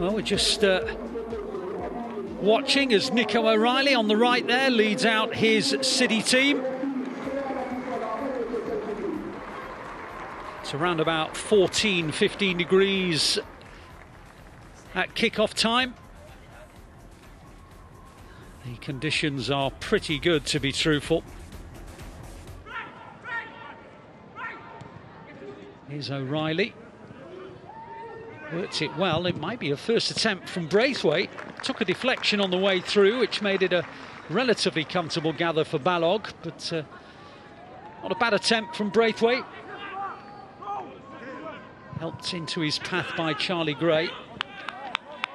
Well, we're just uh, watching as Nico O'Reilly on the right there leads out his City team. It's around about 14, 15 degrees at kick-off time. The conditions are pretty good, to be truthful. Here's O'Reilly. Worked it well. It might be a first attempt from Braithwaite. Took a deflection on the way through, which made it a relatively comfortable gather for Balog, but uh, not a bad attempt from Braithwaite. Helped into his path by Charlie Gray.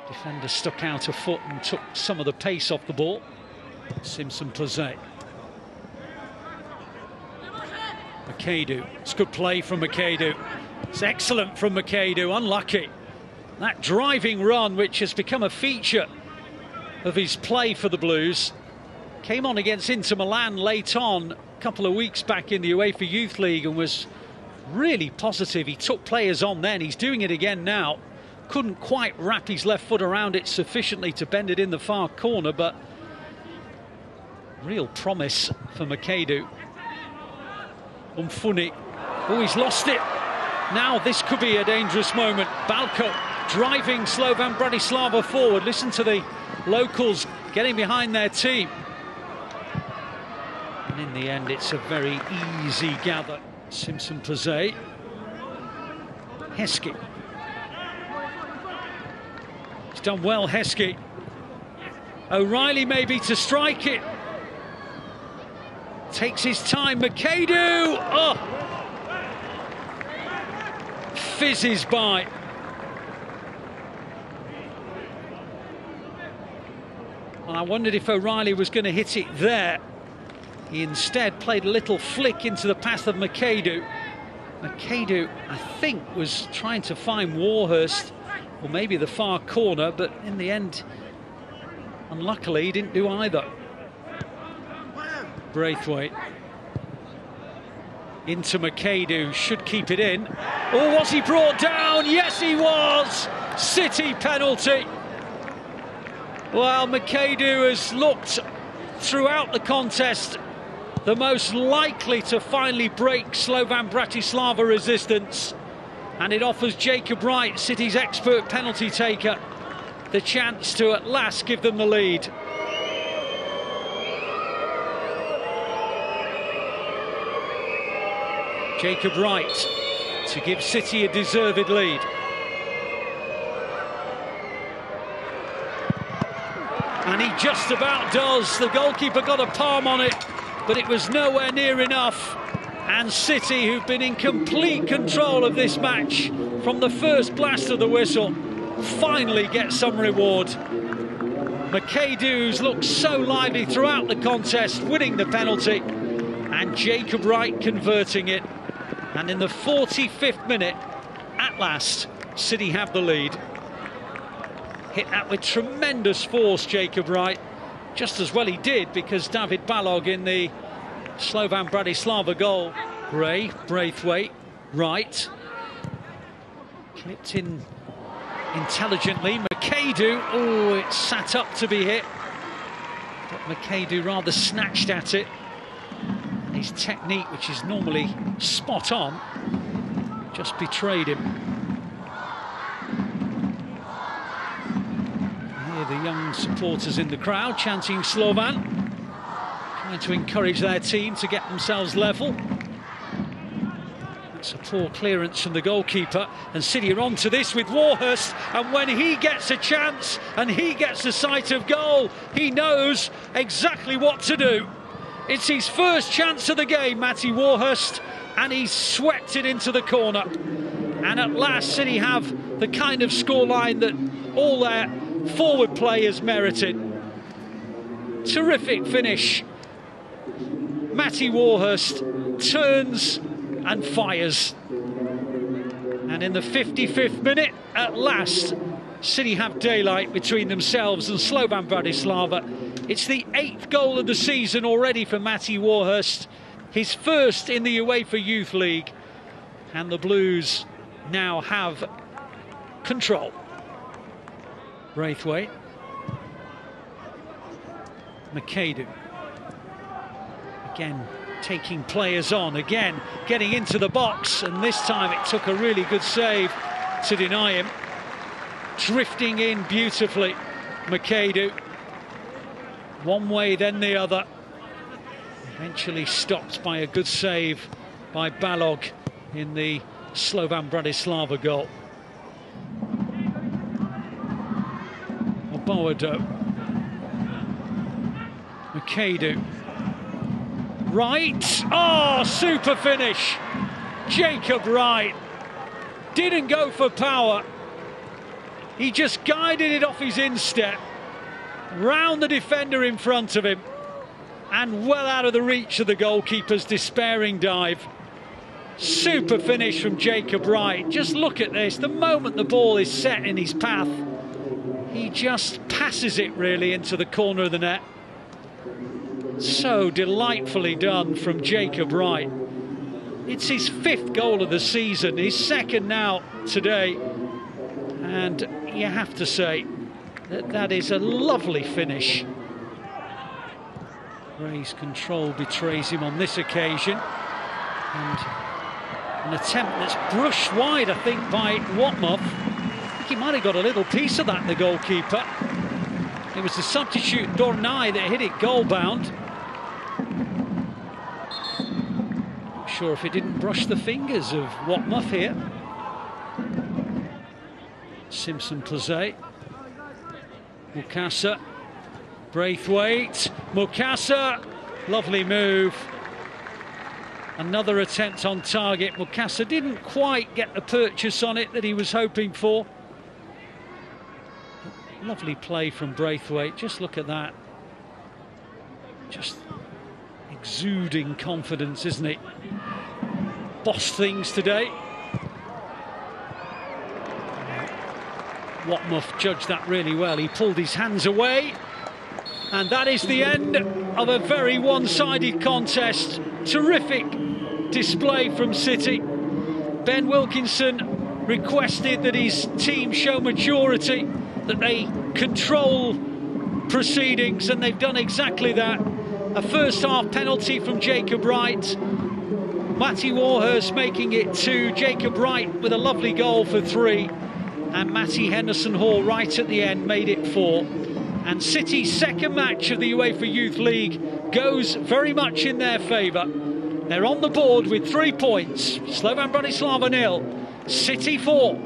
Defender stuck out a foot and took some of the pace off the ball. Simpson Plazet. McAdoo. It's good play from McAdoo. It's excellent from McAdoo. Unlucky. That driving run, which has become a feature of his play for the Blues, came on against Inter Milan late on a couple of weeks back in the UEFA Youth League and was really positive. He took players on then. He's doing it again now. Couldn't quite wrap his left foot around it sufficiently to bend it in the far corner, but real promise for McAdoo. Umfuni. Oh, he's lost it. Now this could be a dangerous moment. Balko driving Slovan Bratislava forward. Listen to the locals getting behind their team. And in the end, it's a very easy gather. Simpson Plazet. Heskey. He's done well, Heskey. O'Reilly maybe to strike it. Takes his time. McAdoo. Oh. Fizzes by. And I wondered if O'Reilly was going to hit it there. He instead played a little flick into the path of McAdoo. McAdoo, I think, was trying to find Warhurst, or maybe the far corner, but in the end, unluckily, he didn't do either. Braithwaite. Into McAdoo, should keep it in. Oh, was he brought down? Yes, he was! City penalty. Well, McAdoo has looked throughout the contest the most likely to finally break Slovan Bratislava resistance. And it offers Jacob Wright, City's expert penalty taker, the chance to at last give them the lead. Jacob Wright to give City a deserved lead. And he just about does. The goalkeeper got a palm on it but it was nowhere near enough. And City, who've been in complete control of this match from the first blast of the whistle, finally get some reward. McAdoo's looked so lively throughout the contest, winning the penalty, and Jacob Wright converting it. And in the 45th minute, at last, City have the lead. Hit that with tremendous force, Jacob Wright just as well he did because David Balog in the Slovan Bratislava goal. Gray, Braithwaite, Wright. Clipped in intelligently. McAdoo, oh, it sat up to be hit. But McAdoo rather snatched at it. His technique, which is normally spot on, just betrayed him. the young supporters in the crowd chanting Slovan, trying to encourage their team to get themselves level. It's a poor clearance from the goalkeeper, and City are on to this with Warhurst. And when he gets a chance and he gets a sight of goal, he knows exactly what to do. It's his first chance of the game, Matty Warhurst, and he swept it into the corner. And at last, City have the kind of scoreline that all their forward play has merited. Terrific finish. Matty Warhurst turns and fires. And in the 55th minute, at last, City have daylight between themselves and Slovan Bratislava. It's the eighth goal of the season already for Matty Warhurst, his first in the UEFA Youth League. And the Blues now have control. Braithwaite. McAdoo. Again, taking players on. Again, getting into the box. And this time it took a really good save to deny him. Drifting in beautifully, McAdoo. One way, then the other. Eventually stopped by a good save by Balog in the Slovan Bratislava goal. Oboado. McAdoo. Wright. Oh, ah, super finish. Jacob Wright. Didn't go for power. He just guided it off his instep. Round the defender in front of him. And well out of the reach of the goalkeeper's despairing dive. Super finish from Jacob Wright. Just look at this. The moment the ball is set in his path, he just passes it really into the corner of the net. So delightfully done from Jacob Wright. It's his fifth goal of the season, his second now today. And you have to say that that is a lovely finish. Ray's control betrays him on this occasion. And an attempt that's brushed wide, I think, by Whatmough. He might have got a little piece of that, the goalkeeper. It was the substitute Dornay that hit it goal bound. Not sure if it didn't brush the fingers of Whatmough here. Simpson Plazet. Mukasa. Braithwaite. Mukasa. Lovely move. Another attempt on target. Mukasa didn't quite get the purchase on it that he was hoping for. Lovely play from Braithwaite. Just look at that. Just exuding confidence, isn't it? Boss things today. Whatmough judged that really well. He pulled his hands away. And that is the end of a very one-sided contest. Terrific display from City. Ben Wilkinson requested that his team show maturity, that they control proceedings, and they've done exactly that. A first half penalty from Jacob Wright. Matty Warhurst making it two. Jacob Wright with a lovely goal for three. And Matty Henderson Hall right at the end made it four. And City's second match of the UEFA Youth League goes very much in their favour. They're on the board with three points. Slovan Bratislava nil, City four.